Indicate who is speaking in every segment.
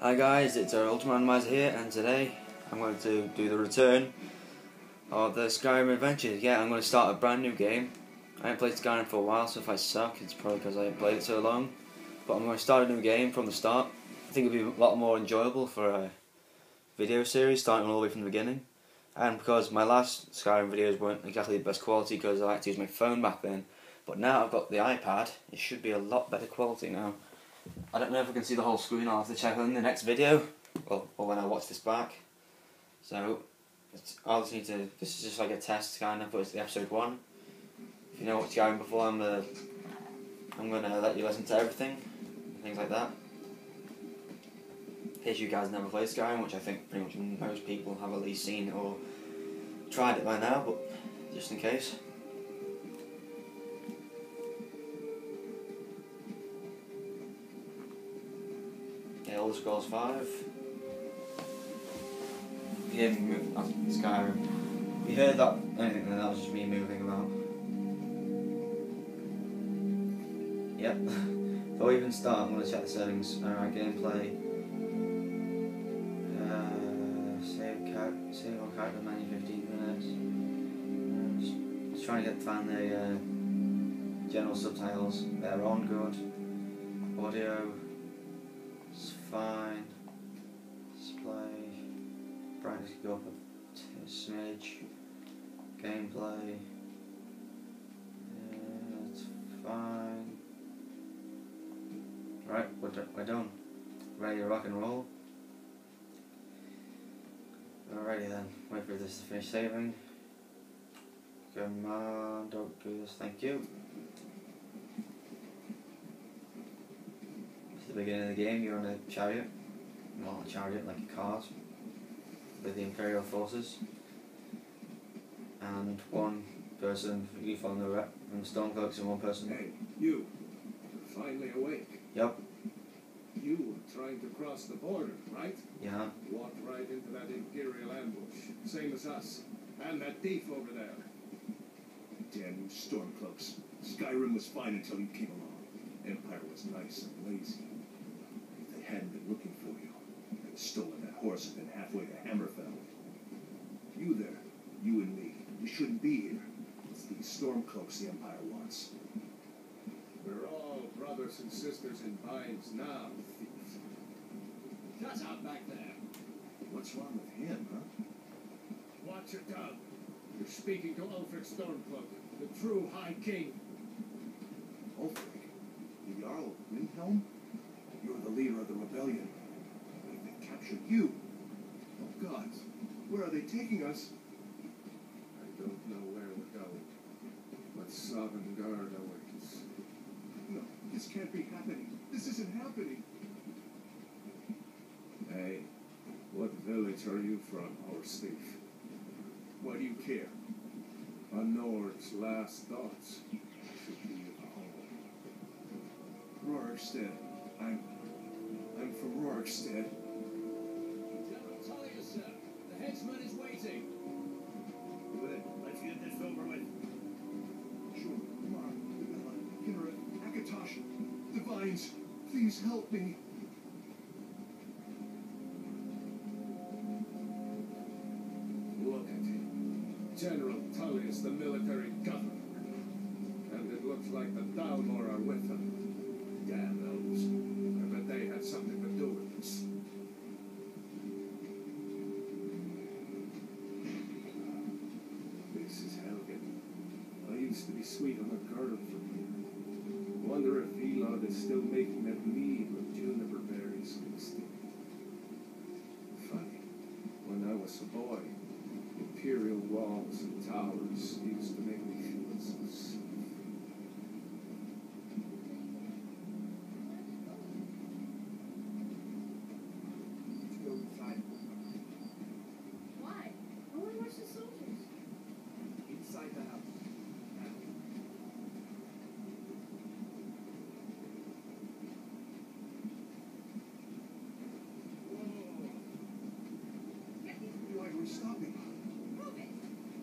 Speaker 1: Hi guys, it's our Ultimate Randomizer here, and today I'm going to do the return of the Skyrim Adventures. Yeah, I'm going to start a brand new game. I haven't played Skyrim for a while, so if I suck, it's probably because I haven't played it so long. But I'm going to start a new game from the start. I think it'll be a lot more enjoyable for a video series, starting all the way from the beginning. And because my last Skyrim videos weren't exactly the best quality because I had to use my phone back then. But now I've got the iPad, it should be a lot better quality now. I don't know if I can see the whole screen. I'll have to check on the next video, or, or when I watch this back. So, I'll just need to. This is just like a test kind of, but it's the episode one. If you know what's going before, I'm gonna, I'm gonna let you listen to everything, things like that. Case you guys never played Skyrim, which I think pretty much most people have at least seen or tried it by now, but just in case. Elder Scrolls 5. Yeah, move, uh, Skyrim. You heard that? I think that was just me moving about. Yep. Before we even start, I'm going to check the settings. Alright, gameplay. Uh, save, car save on character menu 15 minutes. Uh, just, just trying to get find the uh, general subtitles. They're on good. Audio fine. Display. Brightness can go up a smidge. Gameplay. It's fine. Right, we're, we're done. Ready to rock and roll. Alrighty then, wait for this to finish saving. Come on, don't do this, thank you. The beginning of the game, you're on a chariot. Not a chariot, like a cart. With the Imperial forces. And one person, you from the, from the Stormcloaks and one person.
Speaker 2: Hey, you. You're finally awake.
Speaker 1: Yep.
Speaker 2: You were trying to cross the border, right?
Speaker 1: Yeah.
Speaker 2: Walked right into that Imperial ambush. Same as us. And that thief over there.
Speaker 3: Damn you Stormcloaks. Skyrim was fine until you came along. Empire was nice and lazy. Hadn't been looking for you, and stolen that horse and been halfway to Hammerfell. You there, you and me, we shouldn't be here. It's these Stormcloaks the Empire wants.
Speaker 2: We're all brothers and sisters in binds now, thief. Shut up back there.
Speaker 3: What's wrong with him, huh?
Speaker 2: Watch your tongue. You're speaking to Ulfric Stormcloak, the true High King.
Speaker 3: Ulfric, the Jarl of Windhelm? You're the leader of the rebellion. They've captured you. Oh gods, where are they taking us?
Speaker 2: I don't know where we're going, but Sovngarde awaits.
Speaker 3: No, this can't be happening. This isn't happening.
Speaker 2: Hey, what village are you from, horse thief?
Speaker 3: Why do you care?
Speaker 2: A Nord's last thoughts should be of home.
Speaker 3: Rorikstead. I'm. I'm from Rorikstead.
Speaker 2: General Tullius, sir. The headsman is waiting.
Speaker 3: Good. Let's get this over with. Sure. Come on. Dibella, Kynareth, Akatosh, Divines, please help me.
Speaker 2: Imperial walls and towers used to make me
Speaker 3: feel so safe.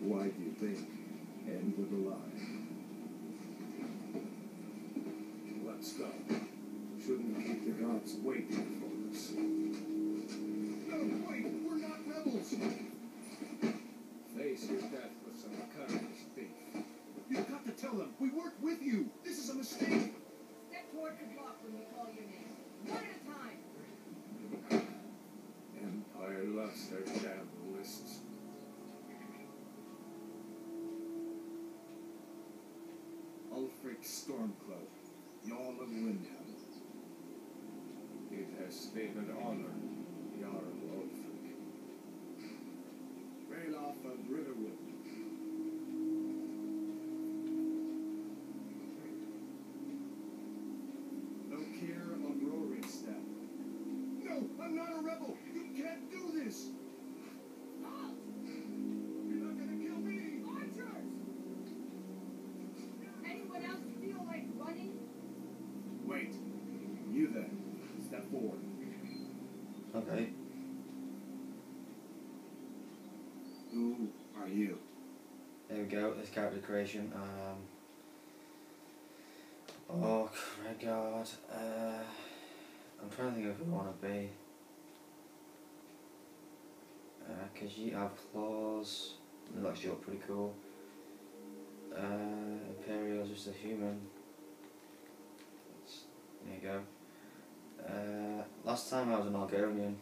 Speaker 3: Why do you think End with a lie. Let's go. Shouldn't keep the gods waiting for us. No, wait, we're
Speaker 2: not rebels! Face your death with some courage, thief. You've got to tell
Speaker 3: them, we
Speaker 4: work with you! This is a mistake!
Speaker 3: Step toward your block when we
Speaker 2: call your name. One at a time! Empire lost their damn.
Speaker 3: Ulfric Stormcloak, Jarl of Windhelm.
Speaker 2: It has stated honor, Jarl Ulfric.
Speaker 3: Ralof of Riverwood. Who are you?
Speaker 1: There we go. This character creation. Um. Oh my god. Uh, I'm trying to think of who I want to be. Uh, cause you have claws. Looks you look pretty cool. Uh, Imperial's just a human. There you go. Uh, last time I was an Argonian.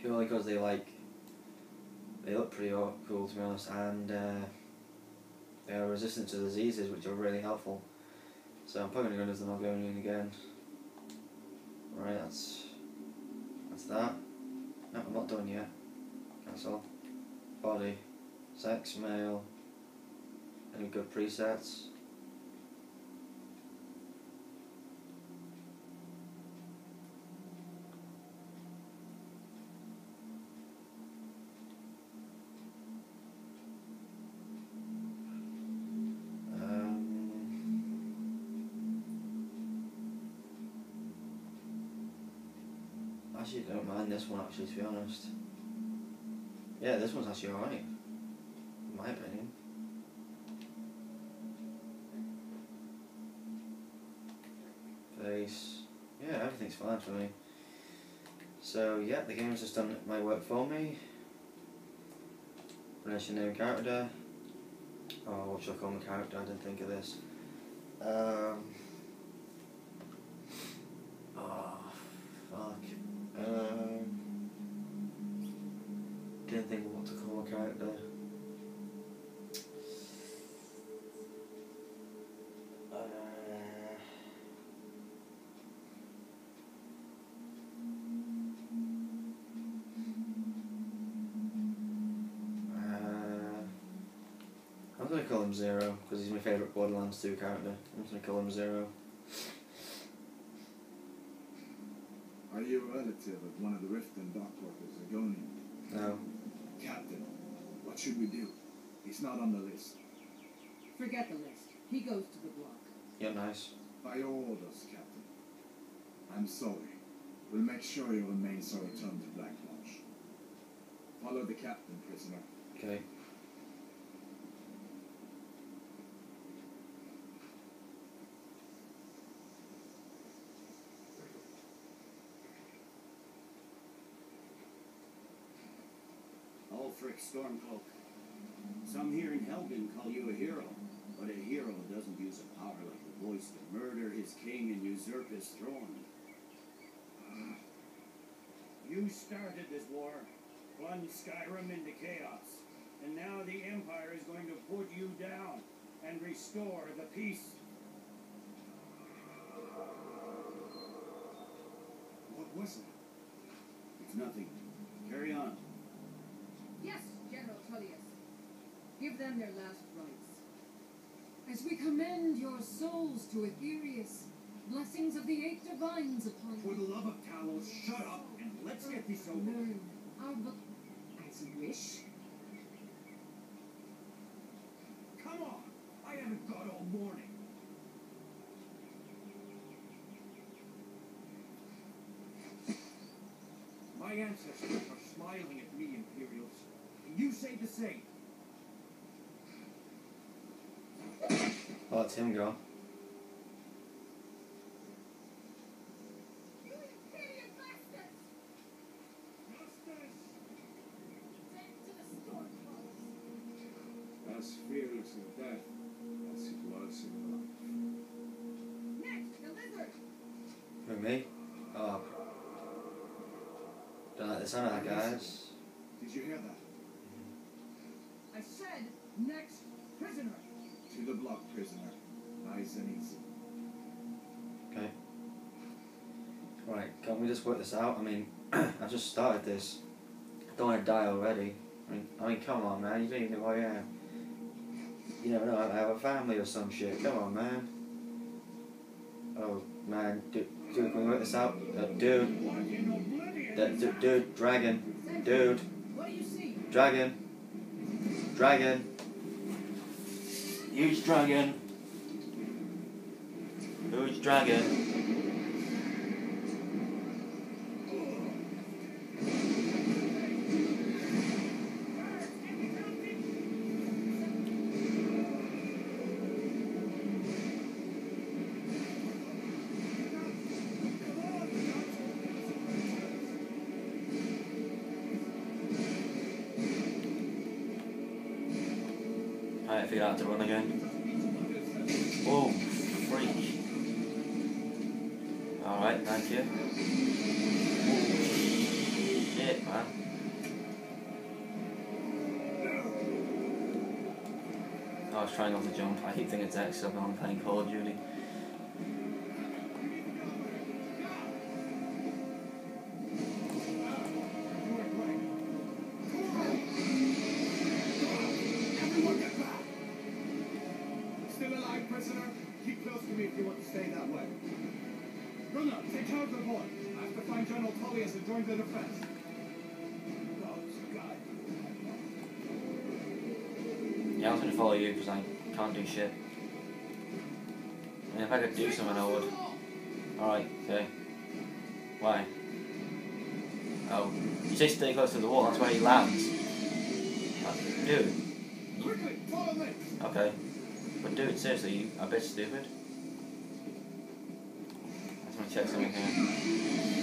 Speaker 1: Purely because they like they look pretty cool to be honest, and uh, they are resistant to diseases, which are really helpful. So I'm probably going to go as the Argonian again. Right, that's that's that. No, I'm not done yet. Cancel. Body, sex, male. Any good presets? Actually, don't mind this one. Actually, to be honest. Yeah, this one's actually alright. In my opinion. Face. Yeah, everything's fine for me. So yeah, the game's just done my work for me. Your name character. Oh, what should I call my character? I didn't think of this. Um. Oh, fuck. Um. Didn't think what to call my character. Uh, uh, I'm gonna call him Zero because he's my favourite Borderlands 2 character. I'm just gonna call him Zero.
Speaker 3: Are you a relative of one of the Riften dock workers, Argonian?
Speaker 1: No.
Speaker 3: Captain, what should we do? He's not on the list.
Speaker 5: Forget the list. He goes to the block.
Speaker 1: Yeah, nice.
Speaker 3: By your orders, Captain. I'm sorry. We'll make sure your remains are return to Black Marsh. Follow the captain, prisoner.
Speaker 1: Okay.
Speaker 6: Stormcloak. Some here in Helgen call you a hero, but a hero doesn't use a power like the voice to murder his king and usurp his throne. Ah. You started this war, plunged Skyrim into chaos, and now the Empire is going to put you down and restore the peace.
Speaker 3: What was it?
Speaker 6: It's nothing. Carry on.
Speaker 5: Give them their last rites. As we commend your souls to Aetherius, blessings of the eight divines upon you.
Speaker 6: For the love of Talos, shut up and let's get this over.
Speaker 5: Our book as you wish.
Speaker 6: Come on! I haven't got all morning. My ancestors are smiling at me, Imperials. And you say the same.
Speaker 1: I'll let him go.
Speaker 4: You idiot bastards! Sent to the stormcloaks!
Speaker 2: As fearless in death as it was in life.
Speaker 4: Next, the lizard!
Speaker 1: Who, me? Oh. Don't like the sound of that, guys.
Speaker 3: Did you hear that?
Speaker 5: I said, next prisoner.
Speaker 3: To To the block, prisoner. Nice and easy.
Speaker 1: Okay. Right, can't we just work this out? I mean, I've just started this. I don't want to die already. I mean, I mean, come on, man. You don't even know who I am. You never know. I have a family or some shit. Come on, man. Oh, man. Dude, dude can we work this out? Uh, dude. D- d- dude, dragon. Dude.
Speaker 5: What do you see?
Speaker 1: Dragon. Dragon. Huge dragon. Huge dragon. I figured out to run again. Oh, freak. Alright, thank you. Shit, man. I was trying not to jump. I keep thinking it's X because I'm playing Call of Duty.
Speaker 3: And.
Speaker 1: Yeah, I was to follow you because I can't do shit. Mean, if I could do something, I would. Alright, okay. Why? Oh, you say stay close to the wall, that's where he lands. Uh, dude, okay. But dude, seriously, you a bit stupid? I just want to check something here.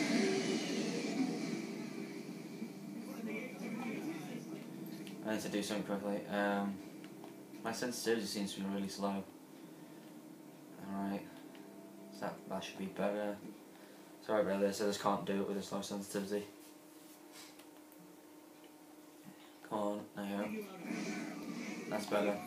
Speaker 1: I need to do something quickly. Um, my sensitivity seems to be really slow. Alright. So that, that should be better. Sorry about this, I just can't do it with a slow sensitivity. Come on, there go. That's better.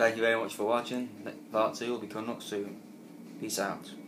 Speaker 1: Thank you very much for watching. Part 2 will be coming up soon. Peace out.